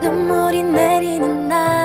눈물이 내리는 날.